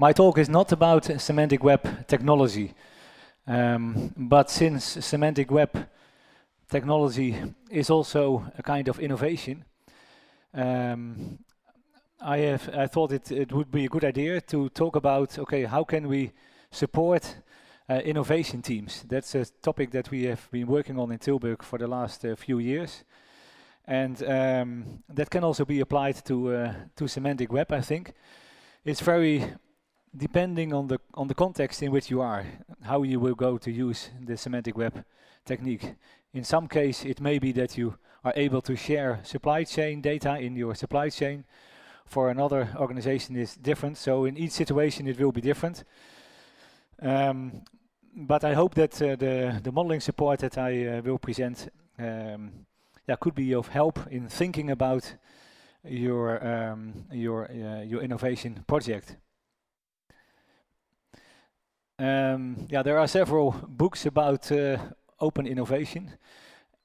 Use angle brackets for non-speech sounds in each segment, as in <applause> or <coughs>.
My talk is not about semantic web technology, um, but since semantic web technology is also a kind of innovation, um, I have I thought it, it would be a good idea to talk about okay how can we support uh, innovation teams. That's a topic that we have been working on in Tilburg for the last uh, few years, and um, that can also be applied to uh, to semantic web. I think it's very depending on the on the context in which you are, how you will go to use the semantic web technique. In some case, it may be that you are able to share supply chain data in your supply chain. For another organization, is different. So in each situation, it will be different. Um, but I hope that uh, the the modeling support that I uh, will present, um, yeah, could be of help in thinking about your um, your uh, your innovation project. Um, yeah, there are several books about uh, open innovation,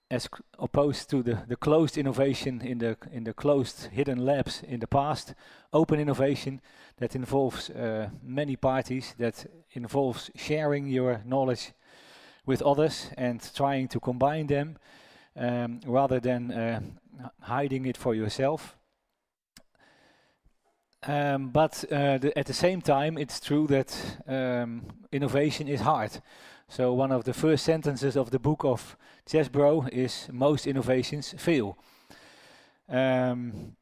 as opposed to the, the closed innovation in the in the closed hidden labs in the past. Open innovation that involves uh, many parties, that involves sharing your knowledge with others and trying to combine them um, rather than uh, hiding it for yourself. Um, but uh, the, at the same time, it's true that um, innovation is hard. So one of the first sentences of the book of Chesbrough is most innovations fail. Um,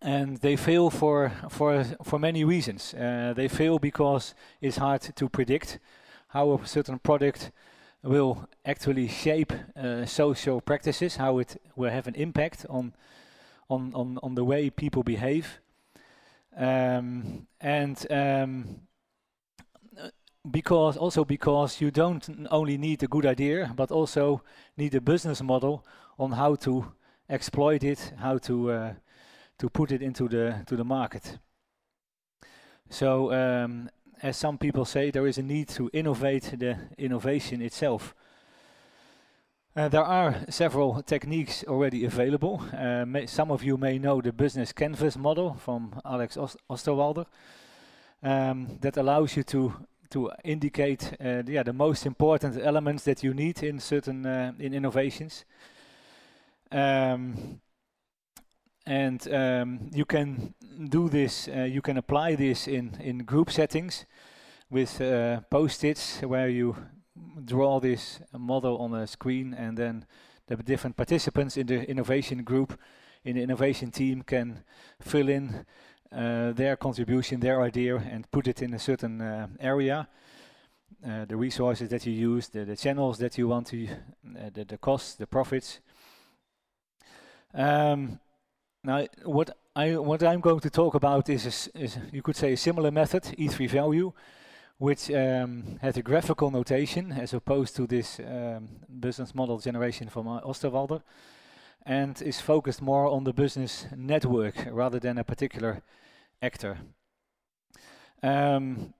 and they fail for, for, for many reasons. Uh, they fail because it's hard to predict how a certain product will actually shape uh, social practices, how it will have an impact on, on, on, on the way people behave. Um, and um, because also because you don't only need a good idea, but also need a business model on how to exploit it, how to uh, to put it into the to the market. So, um, as some people say, there is a need to innovate the innovation itself. Uh, there are several techniques already available. Uh, some of you may know the business canvas model from Alex Ost Osterwalder um, that allows you to to indicate uh, the, yeah, the most important elements that you need in certain uh, in innovations. Um, and um, you can do this, uh, you can apply this in, in group settings with uh, post-its where you draw this model on a screen and then the different participants in the innovation group in the innovation team can fill in uh, their contribution, their idea and put it in a certain uh, area. Uh, the resources that you use, the, the channels that you want to, uh, the, the costs, the profits. Um, now, what I what I'm going to talk about is, a, is you could say a similar method, E3 value, which um, has a graphical notation as opposed to this um, business model generation from Osterwalder, and is focused more on the business network rather than a particular actor. Um,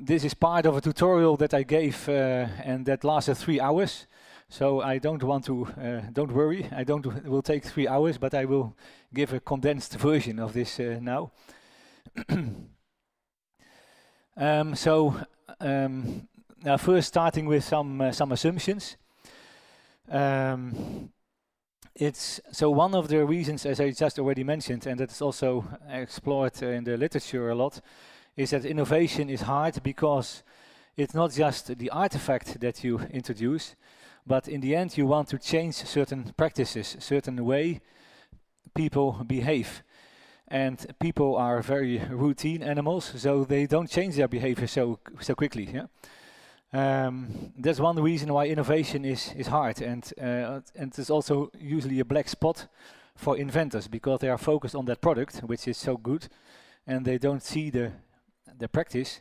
this is part of a tutorial that I gave uh, and that lasted three hours. So I don't want to, uh, don't worry, I don't, it will take three hours, but I will give a condensed version of this uh, now. <clears throat> um, so um, now first starting with some, uh, some assumptions. Um, it's so one of the reasons, as I just already mentioned, and that's also explored in the literature a lot, is that innovation is hard because it's not just the artifact that you introduce, but in the end, you want to change certain practices, certain way people behave. And people are very routine animals, so they don't change their behavior so so quickly. Yeah, um, that's one reason why innovation is is hard, and uh, and it's also usually a black spot for inventors because they are focused on that product, which is so good, and they don't see the the practice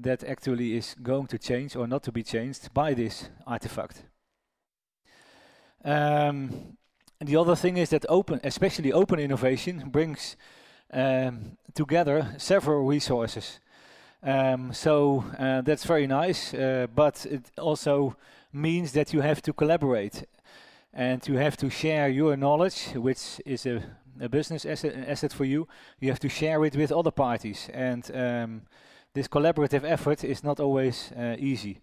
that actually is going to change or not to be changed by this artifact. Um, and the other thing is that open, especially open innovation, brings um, together several resources. Um, so uh, that's very nice, uh, but it also means that you have to collaborate and you have to share your knowledge, which is a a business asset, asset for you, you have to share it with other parties. And um, this collaborative effort is not always uh, easy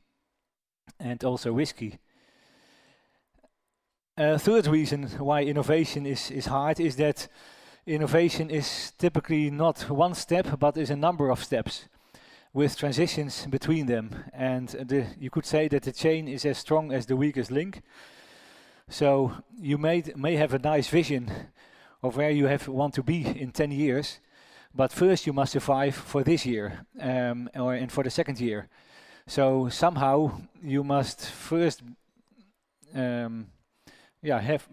and also risky. A third reason why innovation is, is hard is that innovation is typically not one step, but is a number of steps with transitions between them. And the, you could say that the chain is as strong as the weakest link. So you may, may have a nice vision of where you have want to be in 10 years, but first you must survive for this year um, or and for the second year. So somehow you must first um, yeah, have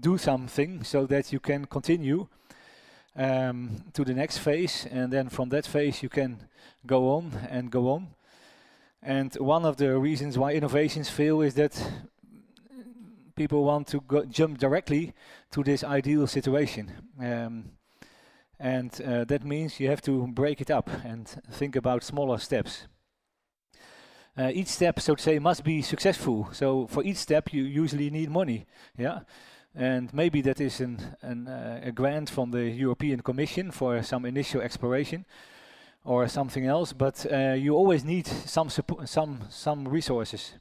do something so that you can continue um, to the next phase, and then from that phase you can go on and go on. And one of the reasons why innovations fail is that people want to go jump directly to this ideal situation. Um, and uh, that means you have to break it up and think about smaller steps. Uh, each step, so to say, must be successful. So for each step, you usually need money. Yeah, and maybe that is an, an uh, a grant from the European Commission for some initial exploration or something else. But uh, you always need some some some resources.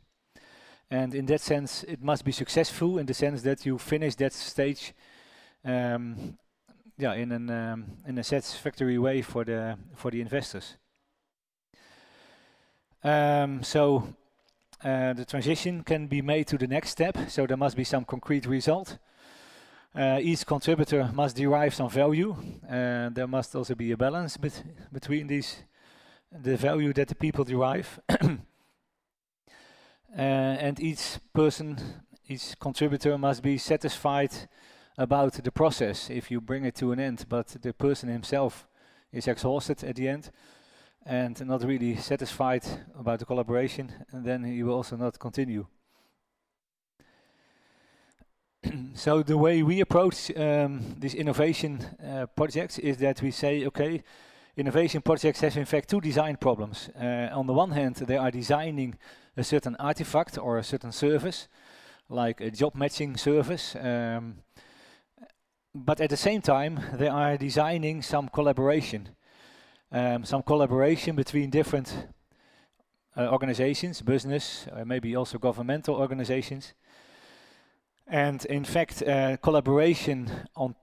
And in that sense, it must be successful in the sense that you finish that stage, um, yeah, in an um, in a satisfactory way for the for the investors. Um, so uh, the transition can be made to the next step. So there must be some concrete result. Uh, each contributor must derive some value. and there must also be a balance bet between these, the value that the people derive. <coughs> Uh, and each person, each contributor must be satisfied about the process if you bring it to an end, but the person himself is exhausted at the end and not really satisfied about the collaboration, and then he will also not continue. <clears throat> so the way we approach um, these innovation uh, projects is that we say, okay, innovation projects have in fact two design problems. Uh, on the one hand, they are designing a certain artifact or a certain service, like a job matching service. Um, but at the same time, they are designing some collaboration, um, some collaboration between different uh, organizations, business, uh, maybe also governmental organizations. And in fact, uh, collaboration on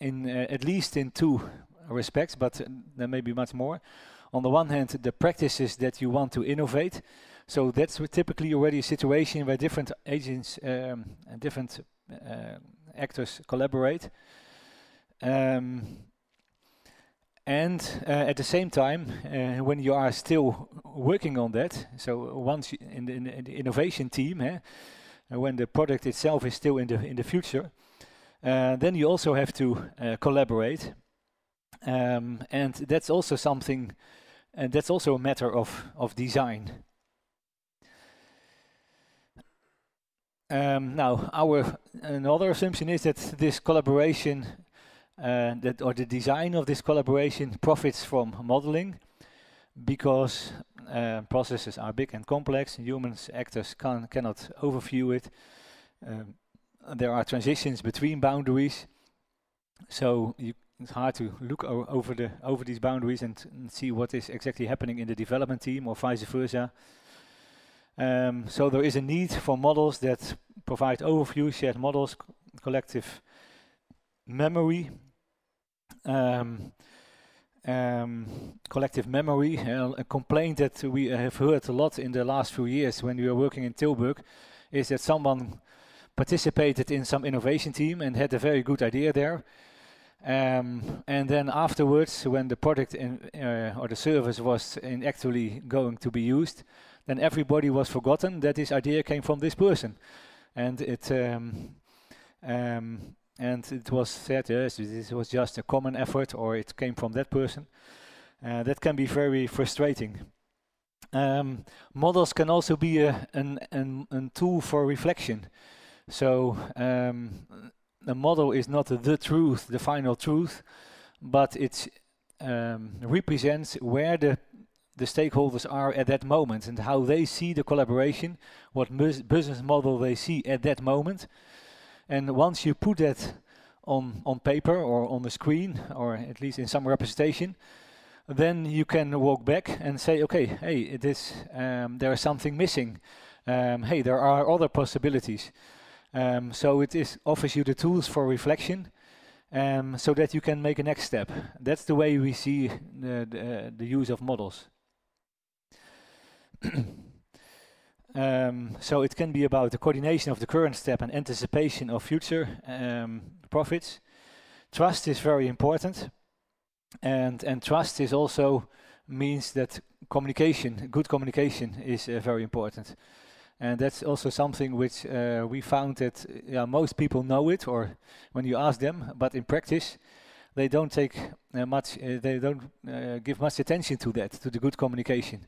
in uh, at least in two respects, but there may be much more. On the one hand, the practices that you want to innovate, so that's typically already a situation where different agents um, and different uh, actors collaborate. Um, and uh, at the same time, uh, when you are still working on that, so once in the, in, the, innovation team, eh, when the product itself is still in the in the future, uh, then you also have to uh, collaborate, um, and that's also something, and that's also a matter of of design. Um, now, our another assumption is that this collaboration, uh, that or the design of this collaboration profits from modeling, because uh, processes are big and complex. Humans actors can cannot overview it. Um, there are transitions between boundaries, so you, it's hard to look over the over these boundaries and, and see what is exactly happening in the development team or vice versa. Um, so there is a need for models that provide overview, shared models, collective memory, um, um, collective memory. Uh, a complaint that we have heard a lot in the last few years when we were working in Tilburg is that someone participated in some innovation team and had a very good idea there. Um, and then afterwards, when the product in, uh, or the service was actually going to be used, then everybody was forgotten that this idea came from this person, and it um, um, and it was said yes, this was just a common effort, or it came from that person. Uh, that can be very frustrating. Um, models can also be a an, an, an tool for reflection. So um, a model is not the truth, the final truth, but it um, represents where the the stakeholders are at that moment and how they see the collaboration, what business model they see at that moment. And once you put that on, on paper or on the screen, or at least in some representation, then you can walk back and say, okay, hey, it is, um, there is something missing. Um, hey, there are other possibilities. Um, so it is offers you the tools for reflection um, so that you can make a next step. That's the way we see the, the, the use of models. <clears throat> um, so it can be about the coordination of the current step and anticipation of future um, profits. Trust is very important, and and trust is also means that communication, good communication, is uh, very important. And that's also something which uh, we found that yeah, most people know it, or when you ask them, but in practice, they don't take uh, much, uh, they don't uh, give much attention to that, to the good communication.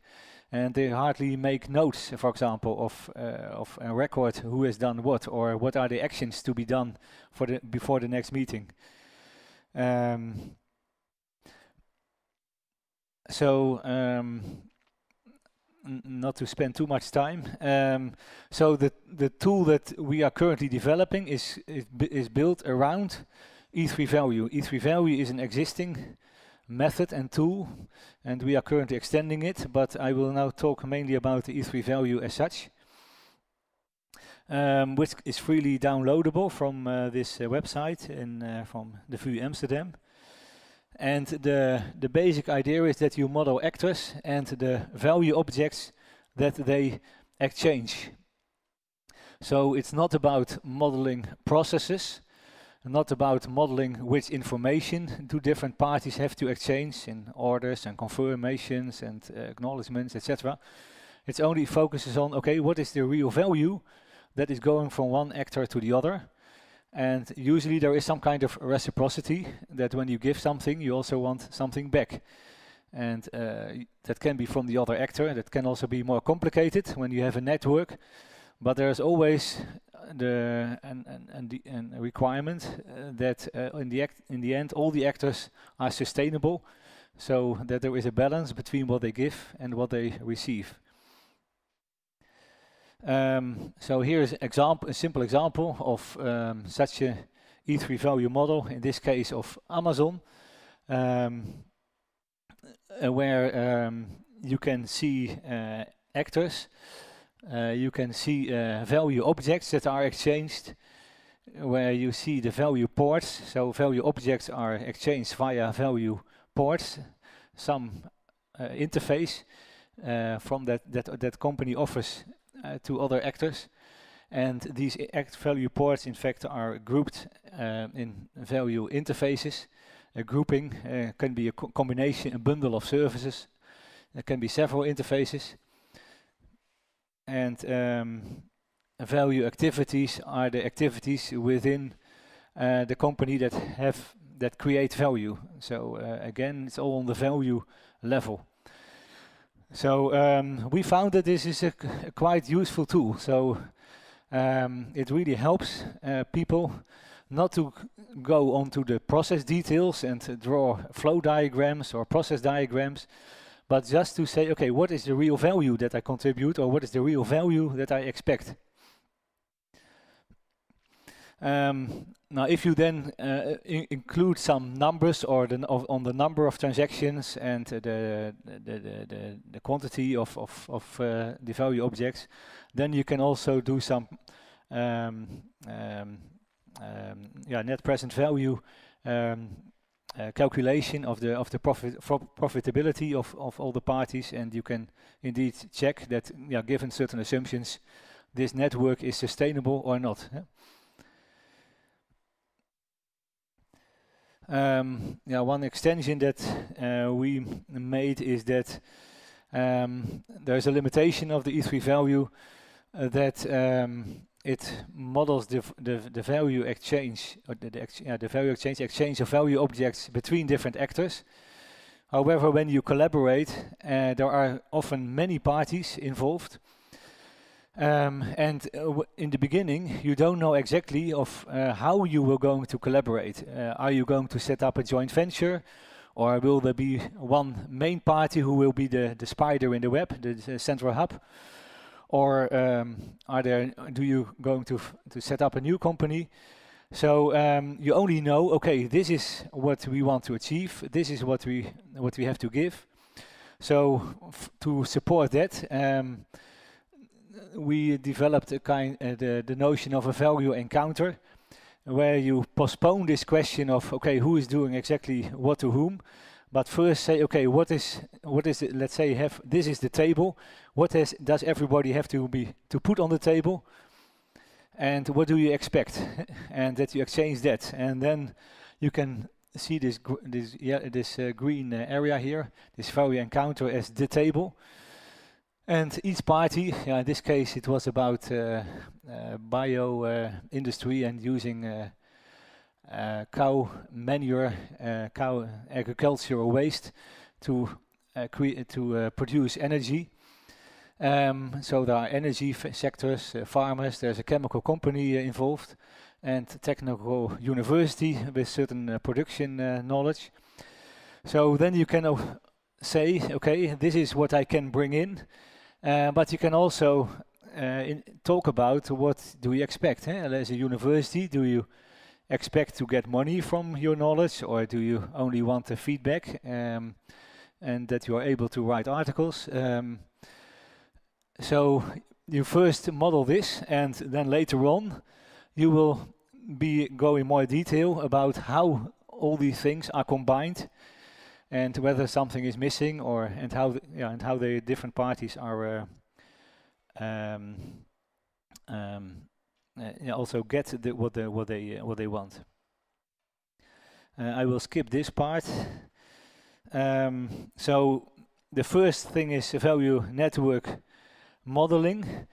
And they hardly make notes, for example, of uh, of a record who has done what, or what are the actions to be done for the before the next meeting. Um, so um, not to spend too much time. Um, so the the tool that we are currently developing is is, is built around E3 value. E3 value is an existing method and tool, and we are currently extending it. But I will now talk mainly about the E3 value as such. Um, which is freely downloadable from uh, this uh, website and uh, from the VU Amsterdam. And the, the basic idea is that you model actors and the value objects that they exchange. So it's not about modeling processes, not about modeling which information do different parties have to exchange in orders and confirmations and uh, acknowledgements, etc. It only focuses on, okay, what is the real value that is going from one actor to the other? And usually there is some kind of reciprocity that when you give something, you also want something back. And uh, that can be from the other actor. That can also be more complicated when you have a network. But there's always the and and, and the and requirement uh, that uh, in the act in the end all the actors are sustainable, so that there is a balance between what they give and what they receive. Um, so here's example, a simple example of um, such a E3 value model, in this case of Amazon, um, uh, where um, you can see uh, actors, you can see uh, value objects that are exchanged, where you see the value ports. So value objects are exchanged via value ports, some uh, interface uh, from that, that that company offers uh, to other actors. And these act value ports, in fact, are grouped uh, in value interfaces. A grouping uh, can be a co combination, a bundle of services. There can be several interfaces. And um, value activities are the activities within uh, the company that have that create value. So uh, again, it's all on the value level. So um, we found that this is a, a quite useful tool. So um, it really helps uh, people not to go onto the process details and draw flow diagrams or process diagrams, but just to say, okay, what is the real value that I contribute or what is the real value that I expect? Um, now, if you then uh, in include some numbers or the on the number of transactions and uh, the, the, the, the, quantity of, of, of uh, the value objects, then you can also do some um, um, um, yeah, net present value um, uh, calculation of the of the profit profitability of, of all the parties, and you can indeed check that, yeah, given certain assumptions, this network is sustainable or not. Yeah? Um, yeah, one extension that uh, we made is that um, there's a limitation of the E3 value uh, that um, it models the, the, the value exchange, or the, the, yeah, the value exchange, exchange of value objects between different actors. However, when you collaborate, uh, there are often many parties involved. Um, and uh, in the beginning, you don't know exactly of uh, how you were going to collaborate. Uh, are you going to set up a joint venture, or will there be one main party who will be the, the spider in the web, the, the central hub, or um, are there? Do you going to to set up a new company? So um, you only know, okay, this is what we want to achieve. This is what we what we have to give. So to support that, um, we developed a kind uh, the the notion of a value encounter, where you postpone this question of okay, who is doing exactly what to whom, but first say okay, what is what is it? Let's say have this is the table. What has does everybody have to be to put on the table? and what do you expect <laughs> and that you exchange that and then you can see this this yeah this uh, green uh, area here this value encounter as the table and each party yeah in this case it was about uh, uh bio uh, industry and using uh, cow manure cow agricultural waste to create to produce energy um, so there are energy sectors, uh, farmers, there's a chemical company uh, involved, and technical university with certain uh, production uh, knowledge. So then you can say, okay, this is what I can bring in, uh, but you can also uh, talk about what do you expect eh? as a university. Do you expect to get money from your knowledge, or do you only want the feedback um, and that you are able to write articles? Um, so you first model this and then later on you will be go in more detail about how all these things are combined and whether something is missing or and how the, yeah and how the different parties are uh, um, um, also get the, what they what they uh, what they want. Uh, I will skip this part. Um, so the first thing is value network modeling.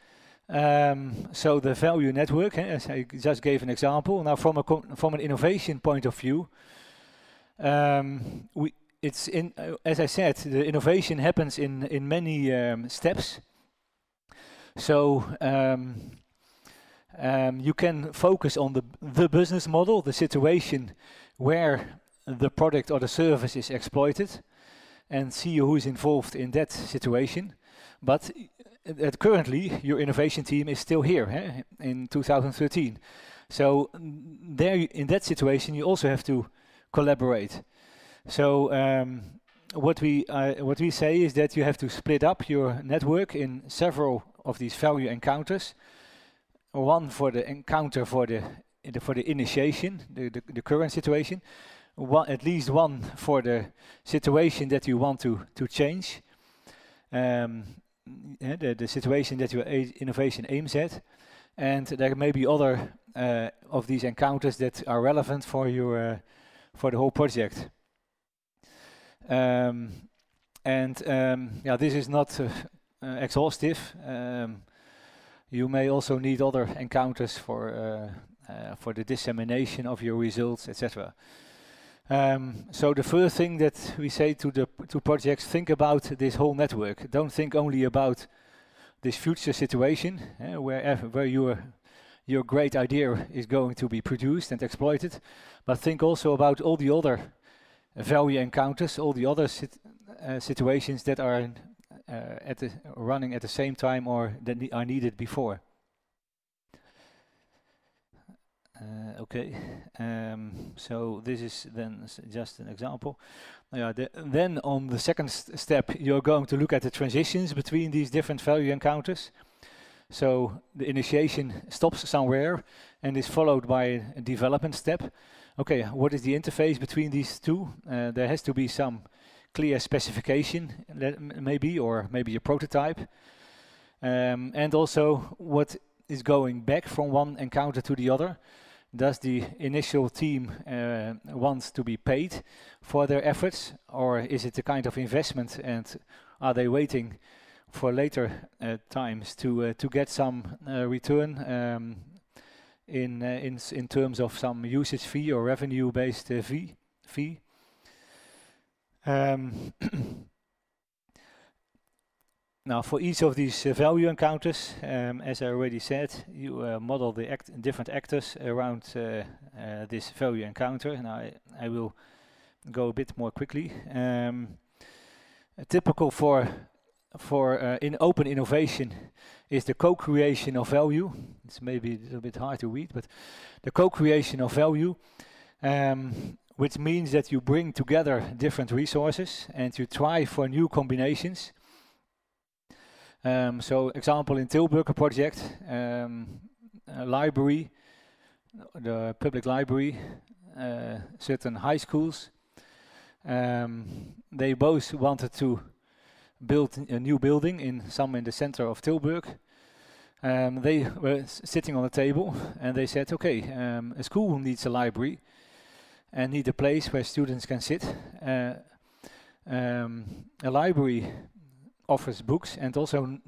Um, so the value network, eh, as I just gave an example. Now, from a from an innovation point of view, um, we it's in uh, as I said, the innovation happens in in many um, steps. So um, um, you can focus on the the business model, the situation where the product or the service is exploited, and see who is involved in that situation. But that currently your innovation team is still here eh, in 2013. So there, in that situation, you also have to collaborate. So um, what we uh, what we say is that you have to split up your network in several of these value encounters. One for the encounter for the, the for the initiation, the, the, the current situation. One, at least one for the situation that you want to to change. Um, uh, the, the situation that your innovation aims at. And there may be other uh, of these encounters that are relevant for your uh, for the whole project. Um, and um, yeah, this is not uh, uh, exhaustive. Um, you may also need other encounters for uh, for the dissemination of your results, etc. Um, so the first thing that we say to the to projects, think about this whole network. Don't think only about this future situation uh, where where your your great idea is going to be produced and exploited, but think also about all the other value encounters, all the other sit, uh, situations that are uh, at the running at the same time or that ne are needed before. Uh, okay, um, so this is then just an example. Yeah, the, then on the second st step, you're going to look at the transitions between these different value encounters. So the initiation stops somewhere and is followed by a development step. Okay, what is the interface between these two? Uh, there has to be some clear specification, maybe, or maybe a prototype. Um, and also what is going back from one encounter to the other does the initial team uh, want to be paid for their efforts or is it a kind of investment and are they waiting for later uh, times to uh, to get some uh, return um, in uh, in in terms of some usage fee or revenue based uh, fee fee um, <clears throat> Now, for each of these uh, value encounters, um, as I already said, you uh, model the act different actors around uh, uh, this value encounter. Now, I, I, will go a bit more quickly. Um, typical for for uh, in open innovation is the co-creation of value. It's maybe a little bit hard to read, but the co-creation of value, um, which means that you bring together different resources and you try for new combinations. Um, so, example in Tilburg project, um, library, the public library, uh, certain high schools. Um, they both wanted to build a new building in some in the center of Tilburg. Um, they were sitting on a table and they said, okay, um, a school needs a library and need a place where students can sit. Uh, um, a library offers books and also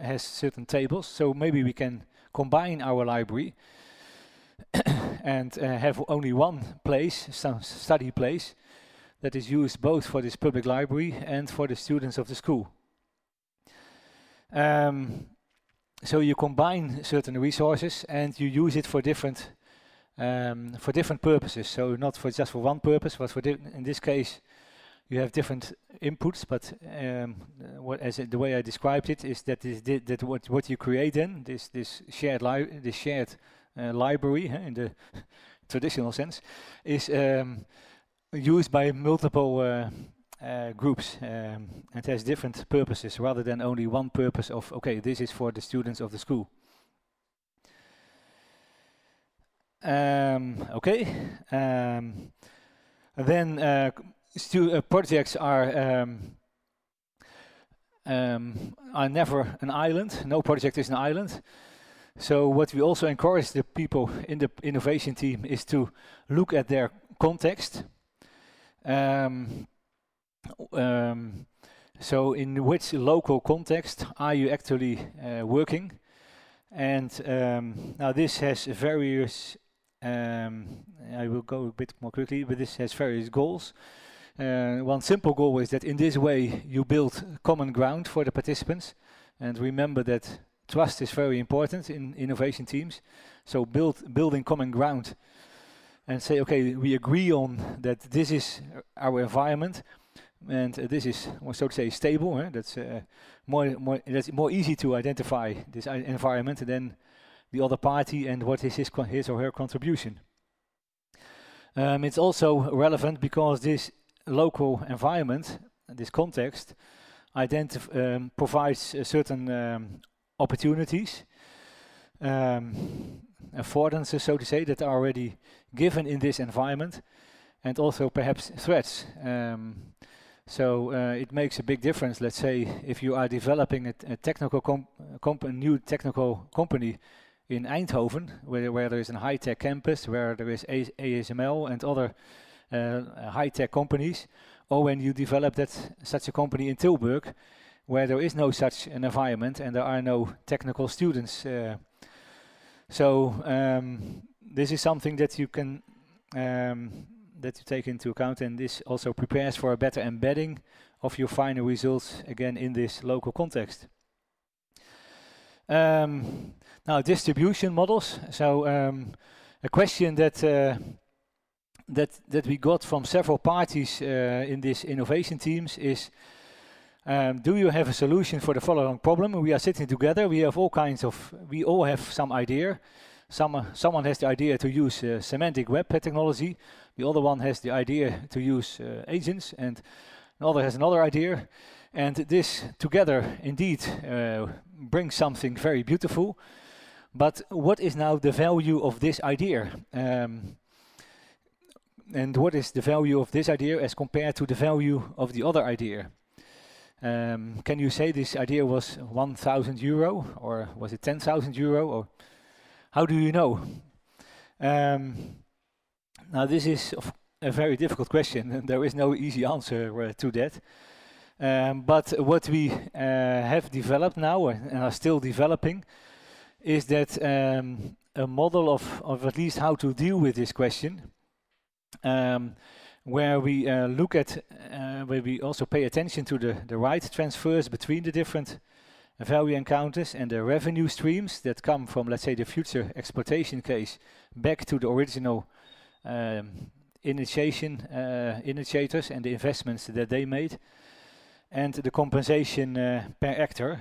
has certain tables, so maybe we can combine our library <coughs> and uh, have only one place, some study place, that is used both for this public library and for the students of the school. Um, so you combine certain resources and you use it for different um, for different purposes. So not for just for one purpose, but for in this case, you have different inputs. But um, what as the way I described it is that is that what what you create then this this shared li this shared uh, library huh, in the <laughs> traditional sense is um, used by multiple uh, uh, groups um, and has different purposes rather than only one purpose of okay this is for the students of the school um, okay. Um, then uh, uh, projects are um, um, are never an island. No project is an island. So what we also encourage the people in the innovation team is to look at their context. Um, um, so in which local context are you actually uh, working? And um, now this has various, um, I will go a bit more quickly, but this has various goals. Uh, one simple goal is that in this way you build common ground for the participants. And remember that trust is very important in innovation teams. So build building common ground and say, okay, we agree on that this is our environment, and uh, this is, so to say, stable. Huh? That's uh, more, more. That's more easy to identify this environment than the other party and what is his, his or her contribution. Um, it's also relevant because this local environment, this context, um, provides uh, certain um, opportunities um, affordances, so to say, that are already given in this environment, and also perhaps threats. Um, so uh, it makes a big difference. Let's say if you are developing a, a technical comp a new technical company in Eindhoven, where, where there is a high-tech campus, where there is a ASML and other uh, high-tech companies, or when you develop that such a company in Tilburg, where there is no such an environment and there are no technical students uh, so um, this is something that you can um, that you take into account, and this also prepares for a better embedding of your final results again in this local context. Um, now distribution models. So um, a question that uh, that that we got from several parties uh, in this innovation teams is um, do you have a solution for the following problem? We are sitting together. We have all kinds of. We all have some idea. Some, uh, someone has the idea to use uh, semantic web technology. The other one has the idea to use uh, agents, and another has another idea. And this together, indeed, uh, brings something very beautiful. But what is now the value of this idea? Um, and what is the value of this idea as compared to the value of the other idea? Um, can you say this idea was 1,000 euro or was it 10,000 euro or how do you know? Um, now this is a very difficult question and there is no easy answer uh, to that. Um, but what we uh, have developed now and are still developing is that um, a model of, of at least how to deal with this question um, where we uh, look at, uh, where we also pay attention to the, the right transfers between the different value encounters and the revenue streams that come from, let's say, the future exploitation case back to the original um, initiation uh, initiators and the investments that they made. and the compensation uh, per actor.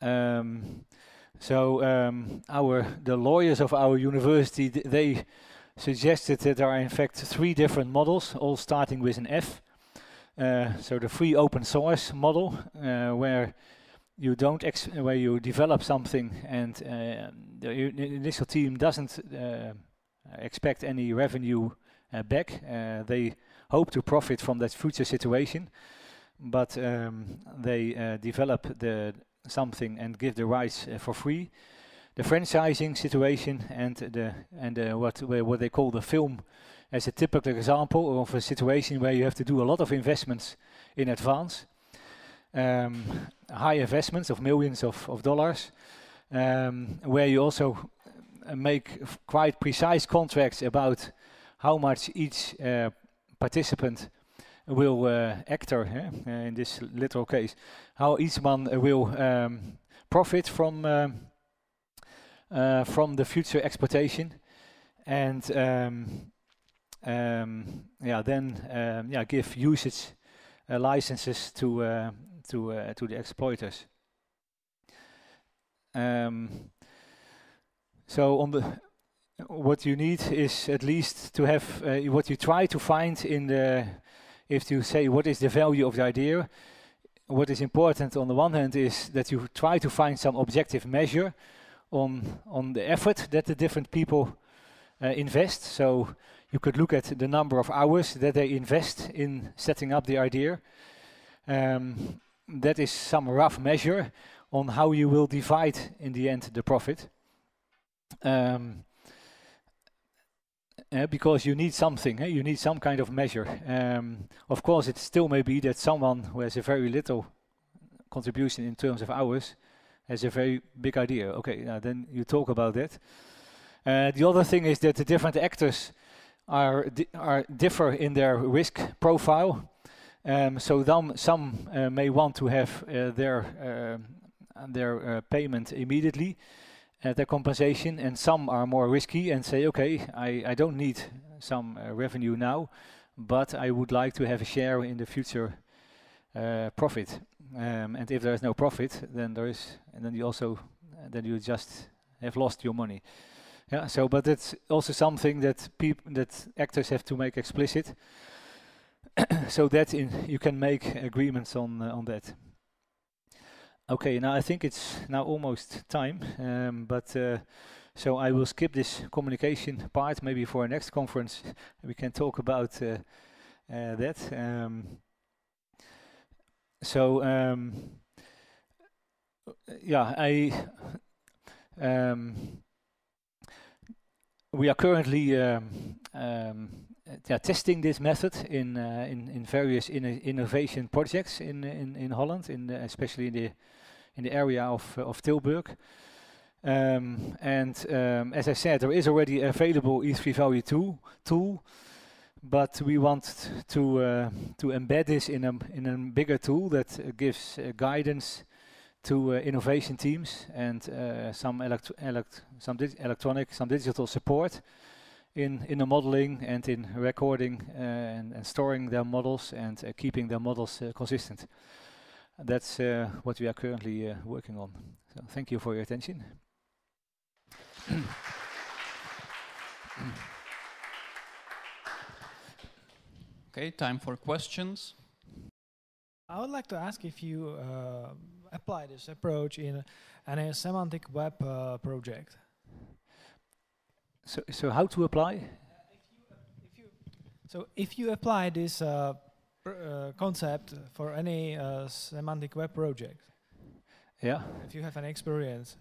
Um, so um, our the lawyers of our university th they suggested that there are in fact three different models, all starting with an F. Uh, so the free open source model, uh, where you don't where you develop something and uh, the initial team doesn't uh, expect any revenue uh, back. Uh, they hope to profit from that future situation, but um, they develop the something and give the rights for free. The franchising situation and the and the what what they call the film as a typical example of a situation where you have to do a lot of investments in advance, um, high investments of millions of, of dollars, um, where you also uh, make quite precise contracts about how much each uh, participant will uh, actor uh, in this literal case, how each one will um, profit from um, uh, from the future exploitation, and um, um, yeah, then um, yeah, give usage uh, licenses to uh, to uh, to the exploiters. Um, so on the what you need is at least to have uh, what you try to find in the if you say what is the value of the idea what is important on the one hand is that you try to find some objective measure on on the effort that the different people uh, invest. So you could look at the number of hours that they invest in setting up the idea. Um, that is some rough measure on how you will divide in the end the profit. Um, uh, because you need something, eh? you need some kind of measure. Um, of course, it still may be that someone who has a very little contribution in terms of hours has a very big idea. Okay, then you talk about that. Uh, the other thing is that the different actors are di are differ in their risk profile. Um, so them, some uh, may want to have uh, their uh, their uh, payment immediately, uh, their compensation, and some are more risky and say, okay, I, I don't need some uh, revenue now, but I would like to have a share in the future uh, profit. Um, and if there is no profit, then there is, and then you also, then you just have lost your money. Yeah. So, but it's also something that people, that actors have to make explicit, <coughs> so that in you can make agreements on uh, on that. Okay. Now I think it's now almost time, um, but. Uh, so I will skip this communication part. Maybe for our next conference, we can talk about uh, uh, that. Um, so um, yeah, I um, we are currently um, um, yeah, testing this method in uh, in, in various in innovation projects in in in Holland, in the, especially in the in the area of of Tilburg. Um, and um, as I said, there is already available E3 Value tool tool but we want to uh, to embed this in a in a bigger tool that uh, gives uh, guidance to uh, innovation teams and uh, some elect elect some electronic some digital support in in the modeling and in recording uh, and, and, storing their models and keeping their models consistent. That's what we are currently working on. So thank you for your attention. <clears throat> Okay, time for questions. I would like to ask if you uh, apply this approach in, in a semantic web uh, project. So, so how to apply? Uh, if you, if you, so if you apply this uh, uh, concept for any uh, semantic web project, yeah. If you have any experience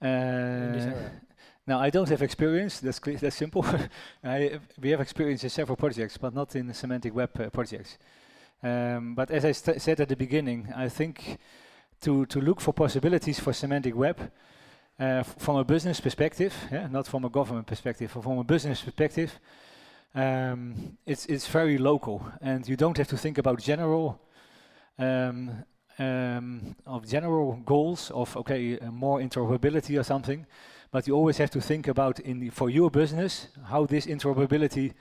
in this area. <laughs> Now, I don't have experience, that's, that's simple. <laughs> I, we have experience in several projects, but not in semantic web uh, projects. Um, but as I said at the beginning, I think to, to look for possibilities for semantic web uh, from a business perspective, yeah, not from a government perspective, but from a business perspective, um, it's, it's very local and you don't have to think about general um, um, of general goals of okay uh, more interoperability or something but you always have to think about in the, for your business how this interoperability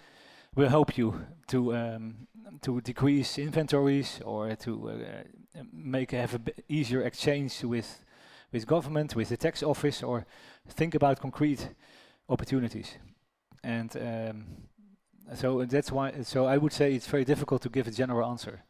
will help you to um, to decrease inventories or to uh, make have a easier exchange with with government with the tax office or think about concrete opportunities. And um, so that's why. So I would say it's very difficult to give a general answer.